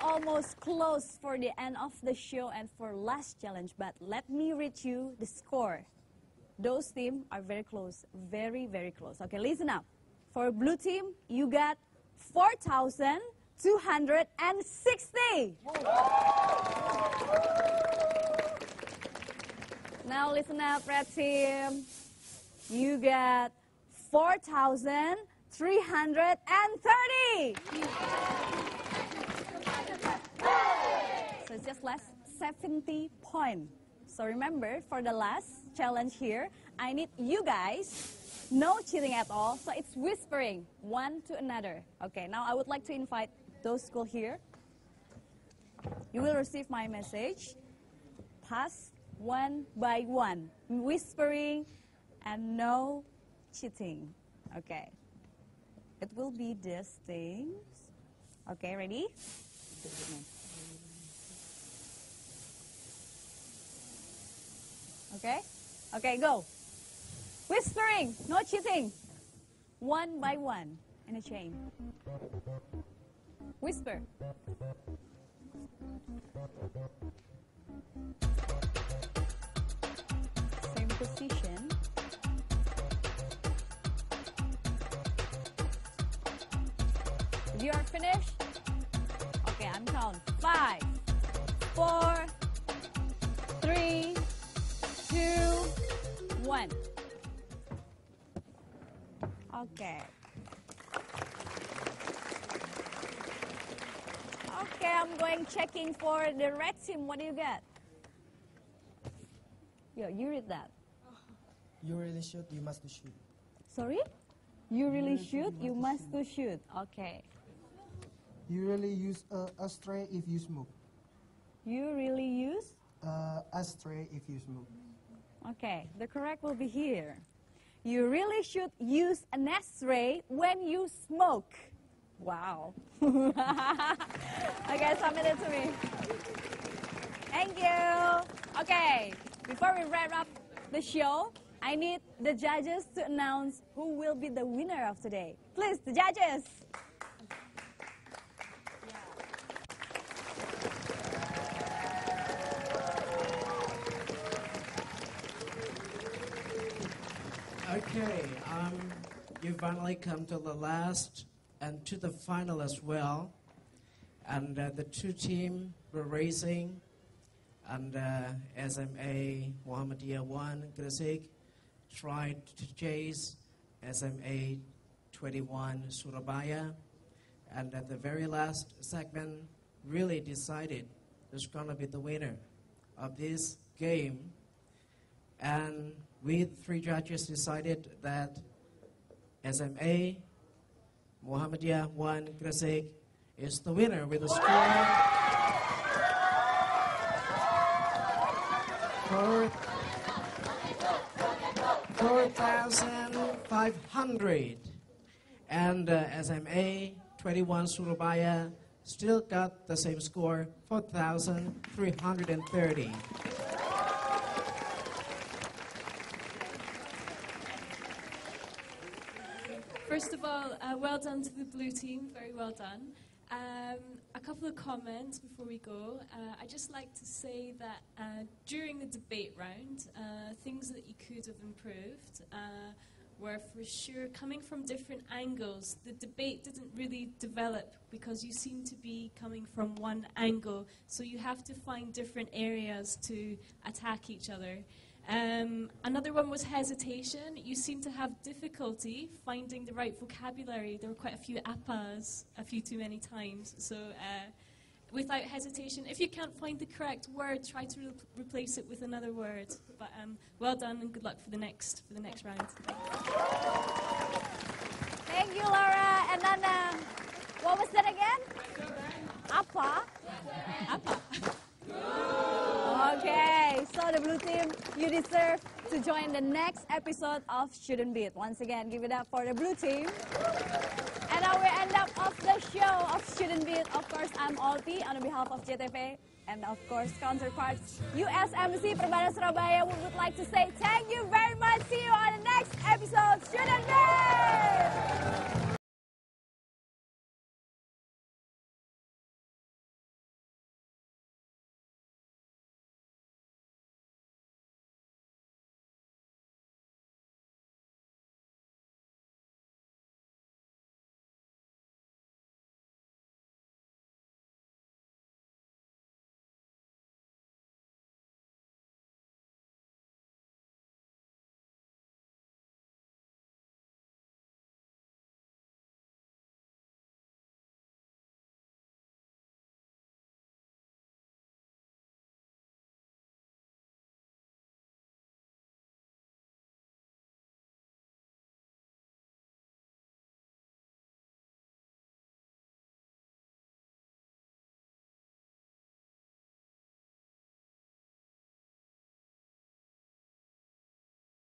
almost close for the end of the show and for last challenge, but let me read you the score. Those teams are very close, very, very close. Okay, listen up. For blue team, you got 4,260. Now listen up, red team. You got 4,330. So it's just less 70 points. So remember, for the last challenge here, I need you guys, no cheating at all, so it's whispering one to another. Okay, now I would like to invite those school here. You will receive my message. Pass one by one, whispering and no cheating. Okay. It will be these things. Okay, ready? Okay? Okay, go. Whispering, no cheating. One by one in a chain. Whisper. Same position. If you are finished, one. Okay. Okay, I'm going checking for the red team. What do you get? Yo, you read that. You really shoot, you must shoot. Sorry? You really shoot, you must to shoot. Okay. You really use uh, ashtray if you smoke. You really use? Uh, ashtray if you smoke. Okay, the correct will be here. You really should use an ashtray when you smoke. Wow. okay, submit it to me. Thank you. Okay, before we wrap up the show, I need the judges to announce who will be the winner of today. Please, the judges. You finally come to the last and to the final as well. And uh, the two team were racing, and uh, SMA Muhammadiyah 1 Gresik tried to chase SMA 21 Surabaya. And at the very last segment, really decided who's going to be the winner of this game. And we three judges decided that SMA Muhammadiyah 1 Gresik is the winner with a score for 4,500. And uh, SMA 21 Surabaya still got the same score, 4,330. First of all, uh, well done to the blue team. Very well done. Um, a couple of comments before we go. Uh, I'd just like to say that uh, during the debate round, uh, things that you could have improved uh, were for sure coming from different angles. The debate didn't really develop because you seem to be coming from one angle, so you have to find different areas to attack each other. Um, another one was hesitation. You seem to have difficulty finding the right vocabulary. There were quite a few appas a few too many times. So, uh, without hesitation, if you can't find the correct word, try to re- replace it with another word. But um, well done and good luck for the next for the next round. Thank you, Laura. And then, uh, what was that again? Apa? Appa. The blue team, you deserve to join the next episode of Student Beat. Once again, give it up for the blue team. And now we end up of the show of Student Beat. Of course, I'm Alpi on behalf of JTV and of course counterparts USMC Perbanas Surabaya. We would like to say thank you very much. See you on the next episode. Student Beat.